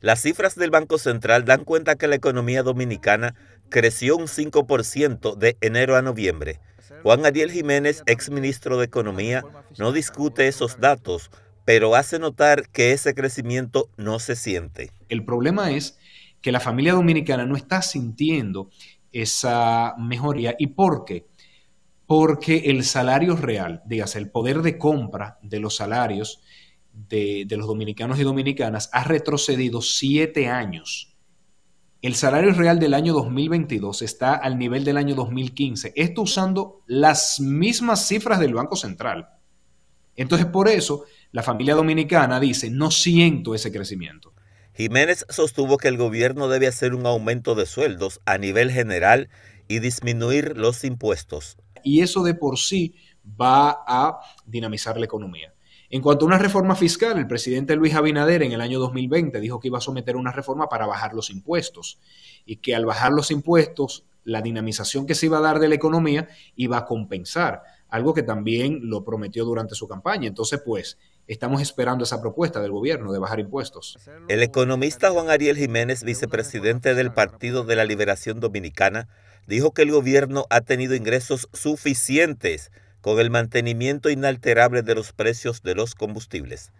Las cifras del Banco Central dan cuenta que la economía dominicana creció un 5% de enero a noviembre. Juan Ariel Jiménez, exministro de Economía, no discute esos datos, pero hace notar que ese crecimiento no se siente. El problema es que la familia dominicana no está sintiendo esa mejoría. ¿Y por qué? Porque el salario real, dígase, el poder de compra de los salarios de, los dominicanos y dominicanas ha retrocedido siete años. El salario real del año 2022 está al nivel del año 2015. Esto usando las mismas cifras del Banco Central. Entonces, por eso, la familia dominicana dice, no siento ese crecimiento. Jiménez sostuvo que el gobierno debe hacer un aumento de sueldos a nivel general y disminuir los impuestos. Y eso de por sí va a dinamizar la economía. En cuanto a una reforma fiscal, el presidente Luis Abinader en el año 2020 dijo que iba a someter una reforma para bajar los impuestos y que al bajar los impuestos, la dinamización que se iba a dar de la economía iba a compensar, algo que también lo prometió durante su campaña. Entonces, pues, estamos esperando esa propuesta del gobierno de bajar impuestos. El economista Juan Ariel Jiménez, vicepresidente del Partido de la Liberación Dominicana, dijo que el gobierno ha tenido ingresos suficientes con el mantenimiento inalterable de los precios de los combustibles.